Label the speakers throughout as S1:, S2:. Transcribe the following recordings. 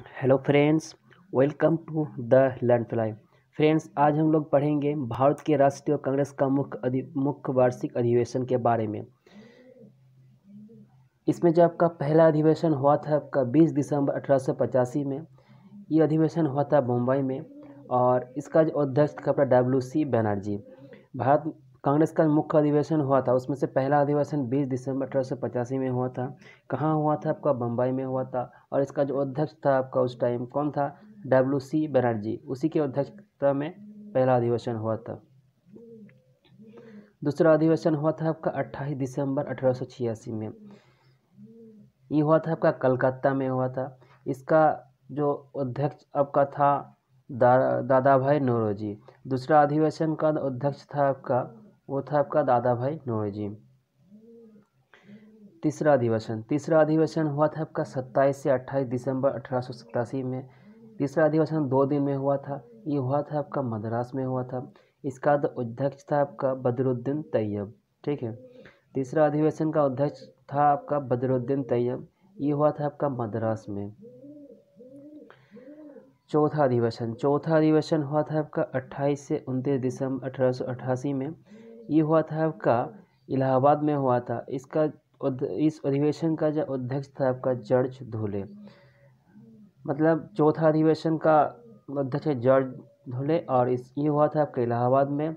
S1: Hello friends welcome to the learn fly friends आज हम लोग पढ़ेंगे भारत के राष्ट्रीय कांग्रेस का मुख्य मुख्य वार्षिक अधिवेशन के बारे में। इसमें जो आपका पहला अधिवेशन हुआ था आपका 20 दिसंबर अठारह में, ये अधिवेशन हुआ था मुंबई में और इसका जो अध्यक्ष था अपना W C Banerjee Bharat Congress का मुख्य अधिवेशन हुआ था, उसमें से पहला अधिवेशन 20 दिसंबर अठारह में हुआ था। कहाँ हुआ था? आपका बम्बई में हुआ था और इसका जो अध्यक्ष था आपका उस टाइम कौन था? W C Banerjee. उसी के अध्यक्षता में पहला अधिवेशन हुआ था। दूसरा अधिवेशन हुआ था आपका 28 दिसंबर अठारह सौ छियासी में। ये हुआ था आपका कलकत्ता में हुआ था। इसका जो अध्यक्ष आपका था दा दादा भाई नौरोजी। दूसरा अधिवेशन का अध्यक्ष था आपका वो था आपका दादा भाई नौरोजी तीसरा अधिवेशन। तीसरा अधिवेशन हुआ था आपका सत्ताईस से अट्ठाईस दिसंबर अठारह सौ सतासी में। तीसरा अधिवेशन दो दिन में हुआ था। ये हुआ था आपका मद्रास में हुआ था। इसका अध्यक्ष था आपका बदरुद्दीन तैयब। ठीक है? तीसरा अधिवेशन का अध्यक्ष था आपका बदरुद्दीन तैयब। ये हुआ था आपका मद्रास में। चौथा अधिवेशन। चौथा अधिवेशन हुआ था आपका 28 से 29 दिसंबर अठारह सौ अट्ठासी में। ये हुआ था आपका, इलाहाबाद में हुआ था। इसका इस अधिवेशन का जो अध्यक्ष था आपका जॉर्ज धोले। मतलब चौथा अधिवेशन का अध्यक्ष है जॉर्ज धोले और इस, ये हुआ था आपका इलाहाबाद में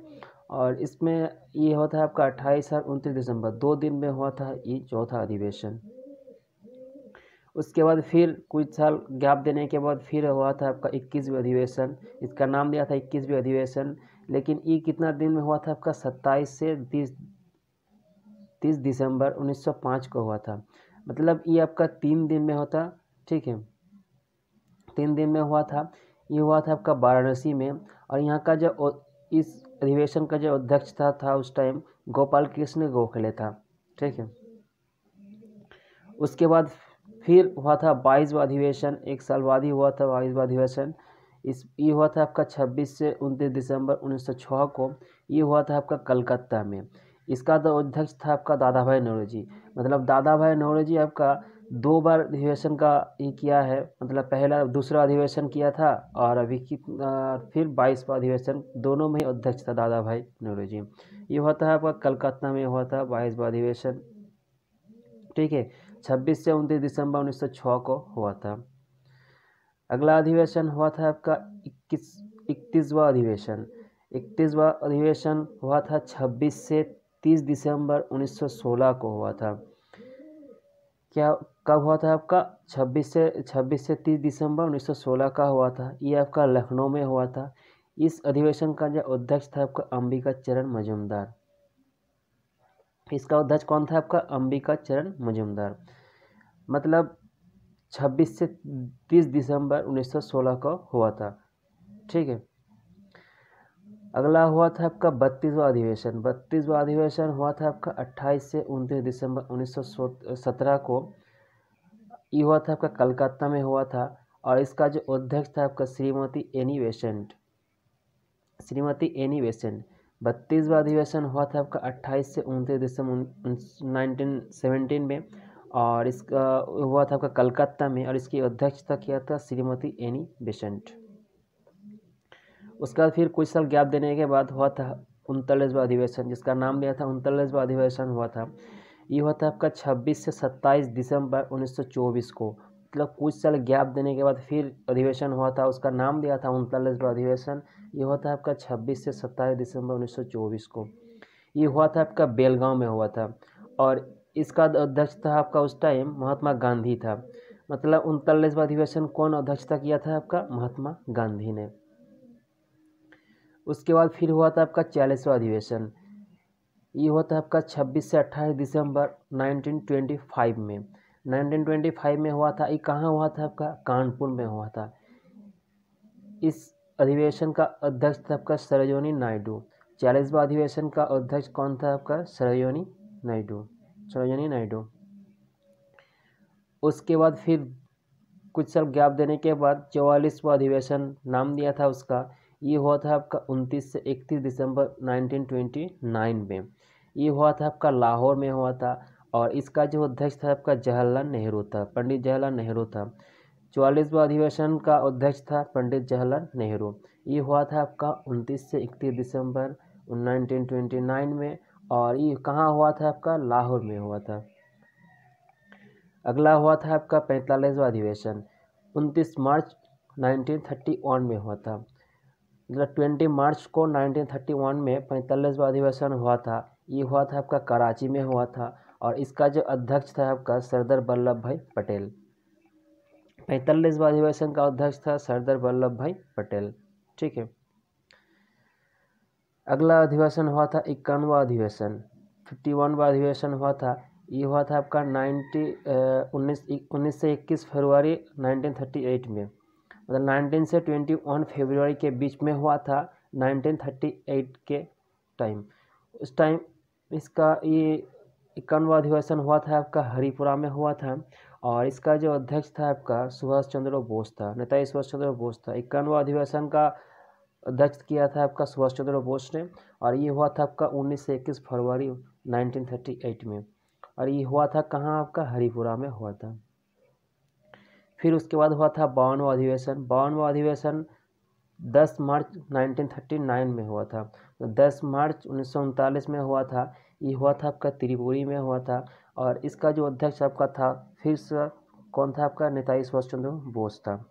S1: और इसमें ये हुआ था आपका अट्ठाईस और उनतीस दिसंबर। दो दिन में हुआ था ये चौथा अधिवेशन। उसके बाद फिर कुछ साल गैप देने के बाद फिर हुआ था आपका इक्कीसवीं अधिवेशन। इसका नाम दिया था इक्कीसवीं अधिवेशन। लेकिन ये कितना दिन में हुआ था? आपका सत्ताईस से तीस तीस दिसंबर 1905 को हुआ था। मतलब ये आपका तीन दिन में होता ठीक है? तीन दिन में हुआ था। ये हुआ था आपका वाराणसी में। और यहाँ का जो इस अधिवेशन का जो अध्यक्ष था, था उस टाइम गोपाल कृष्ण गोखले था ठीक है? उसके बाद फिर हुआ था बाईसवा अधिवेशन एक साल बाद ही हुआ था बाईसवा अधिवेशन। इस, ये हुआ था आपका 26 से 29 दिसंबर 1906 को, ये हुआ था आपका कलकत्ता में। इसका अध्यक्ष था आपका दादा भाई नौरोजी। मतलब दादा भाई नौरोजी आपका दो बार अधिवेशन का ये किया है मतलब पहला, दूसरा अधिवेशन किया था और अभी की फिर बाईसवा अधिवेशन, दोनों में ही अध्यक्ष था दादा भाई नौरोजी। ये हुआ था आपका कलकत्ता में हुआ था बाईसवा अधिवेशन। ठीक है, छब्बीस से उनतीस दिसंबर उन्नीस सौ छः को हुआ था। अगला अधिवेशन हुआ था आपका इक्कीस, इकतीसवा अधिवेशन। इकतीसवा अधिवेशन हुआ था छब्बीस से तीस दिसंबर 1916 को हुआ था। क्या, कब हुआ था आपका? छब्बीस से छब्बीस से तीस दिसंबर 1916 का हुआ था। ये आपका लखनऊ में हुआ था। इस अधिवेशन का जो अध्यक्ष था आपका अंबिका चरण मजुमदार। इसका अध्यक्ष कौन था आपका? अंबिका चरण मजुमदार। मतलब 26 से 30 दिसंबर 1916 को हुआ था। ठीक है? अगला हुआ था आपका बत्तीसवा अधिवेशन। बत्तीसवा अधिवेशन हुआ था आपका 28 से 29 दिसंबर 1917 को। ये हुआ था आपका कलकत्ता में हुआ था और इसका जो अध्यक्ष था आपका Shrimati Annie Besant. Shrimati Annie Besant. बत्तीसवा अधिवेशन हुआ था आपका 28 से उनतीस दिसंबर नाइनटीन में। और इसका, हुआ था आपका कलकत्ता में और इसकी अध्यक्षता किया था श्रीमती एनी बेसेंट। उसके बाद फिर कुछ साल गैप देने के बाद हुआ था उनतालीसवा अधिवेशन, जिसका नाम दिया था उनतालीसवा अधिवेशन हुआ था। ये हुआ था आपका 26 से 27 दिसंबर 1924 को। मतलब कुछ साल गैप देने के बाद फिर अधिवेशन हुआ था, उसका नाम दिया था उनतालीसवा अधिवेशन। ये हुआ था आपका 26 से 27 दिसंबर 1924 को। ये हुआ था आपका बेलगांव में हुआ था और इसका अध्यक्ष था आपका उस टाइम महात्मा गांधी था। मतलब उनतालीसवा अधिवेशन कौन अध्यक्षता किया था आपका? महात्मा गांधी ने। उसके बाद फिर हुआ था आपका चालीसवा अधिवेशन। ये हुआ था आपका 26 से 28 दिसंबर 1925 में। 1925 में हुआ था। ये कहाँ हुआ था आपका? कानपुर में हुआ था। इस अधिवेशन का अध्यक्ष था आपका सरोजनी नायडू। चालीसवा अधिवेशन का अध्यक्ष कौन था आपका? सरोजनी नायडू। सरोजनी नायडू। उसके बाद फिर कुछ साल गैप देने के बाद चौवालीसवा अधिवेशन नाम दिया था उसका। ये हुआ था आपका 29 से 31 दिसंबर 1929 में। ये हुआ था आपका लाहौर में हुआ था और इसका जो अध्यक्ष था आपका जवाहरलाल नेहरू था, पंडित जवाहरलाल नेहरू था। चौवालीसवा अधिवेशन का अध्यक्ष था पंडित जवाहरलाल नेहरू। ये हुआ था आपका उनतीस से इकतीस दिसंबर नाइनटीन ट्वेंटी नाइन में और ये कहाँ हुआ था आपका? लाहौर में हुआ था। अगला हुआ था आपका पैंतालीसवा अधिवेशन। उनतीस मार्च 1931 में हुआ था। मतलब ट्वेंटी मार्च को 1931 में पैंतालीसवा अधिवेशन हुआ था। ये हुआ था आपका कराची में हुआ था और इसका जो अध्यक्ष था आपका सरदार वल्लभ भाई पटेल। पैंतालीसवा अधिवेशन का अध्यक्ष था सरदार वल्लभ भाई पटेल। ठीक है। अगला अधिवेशन हुआ था इक्यानवा अधिवेशन फिफ्टी वनवा अधिवेशन हुआ था। ये हुआ था आपका नाइन्टी उन्नीस उन्नीस से इक्कीस फरवरी नाइनटीन थर्टी एट में। मतलब नाइनटीन से ट्वेंटी वन फरवरी के बीच में हुआ था नाइनटीन थर्टी एट के टाइम उस टाइम इसका ये इक्यानवा अधिवेशन हुआ था आपका हरिपुरा में हुआ था और इसका जो अध्यक्ष था आपका सुभाष चंद्र बोस था, नेताजी सुभाष चंद्र बोस था। इक्यानवा अधिवेशन का अध्यक्ष किया था आपका सुभाष चंद्र बोस ने, और ये हुआ था आपका उन्नीस से इक्कीस फरवरी 1938 में। और ये हुआ था कहाँ आपका? हरिपुरा में हुआ था। फिर उसके बाद हुआ था बावनवा अधिवेशन। बावनवा अधिवेशन 10 मार्च 1939 में हुआ था। तो 10 मार्च उन्नीस सौ उनतालीस में हुआ था। ये हुआ था आपका त्रिपुरी में हुआ था। और इसका जो अध्यक्ष आपका था, फिर कौन था आपका? नेताजी सुभाष चंद्र बोस था।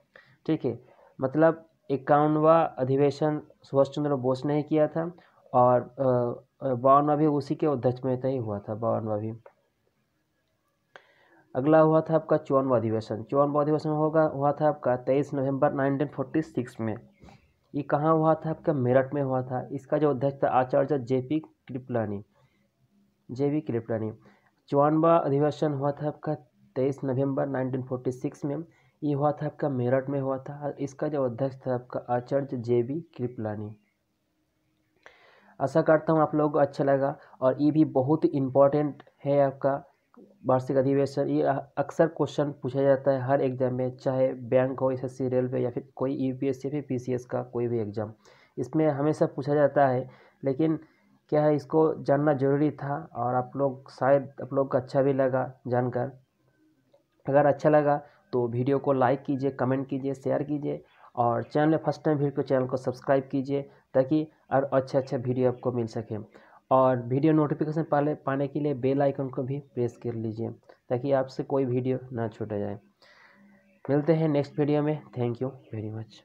S1: ठीक है मतलब इक्यावनवा अधिवेशन सुभाष चंद्र बोस ने ही किया था और बावनवा भी उसी के अध्यक्ष में ही हुआ था, बावनवा भी। अगला हुआ था आपका चौवनवा अधिवेशन। चौवनवा अधिवेशन होगा, हुआ था आपका तेईस नवंबर 1946 में। ये कहाँ हुआ था आपका? मेरठ में हुआ था। इसका जो अध्यक्ष था Acharya J P Kripalani. J P Kripalani. चौवनवा अधिवेशन हुआ था आपका तेईस नवंबर 1946 में। ये हुआ था आपका मेरठ में हुआ था, और इसका जो अध्यक्ष था आपका आचार्य जे बी कृपलानी। आशा करता हूँ आप लोगों को अच्छा लगा, और ये भी बहुत इम्पोर्टेंट है आपका वार्षिक अधिवेशन। ये अक्सर क्वेश्चन पूछा जाता है हर एग्ज़ाम में, चाहे बैंक हो एस एस सी रेलवे या फिर कोई यू पी एस सी फिर पी सी एस का कोई भी एग्ज़ाम इसमें हमेशा पूछा जाता है, लेकिन क्या है, इसको जानना ज़रूरी था, और आप लोग, शायद आप लोग को अच्छा भी लगा जानकर। अगर अच्छा लगा तो वीडियो को लाइक कीजिए, कमेंट कीजिए, शेयर कीजिए और channel first time video channel को सब्सक्राइब कीजिए ताकि और अच्छे अच्छे वीडियो आपको मिल सके। और वीडियो नोटिफिकेशन पाले पाने के लिए बेल आइकन को भी प्रेस कर लीजिए ताकि आपसे कोई वीडियो ना छूटा जाए। मिलते हैं नेक्स्ट वीडियो में। Thank you very much.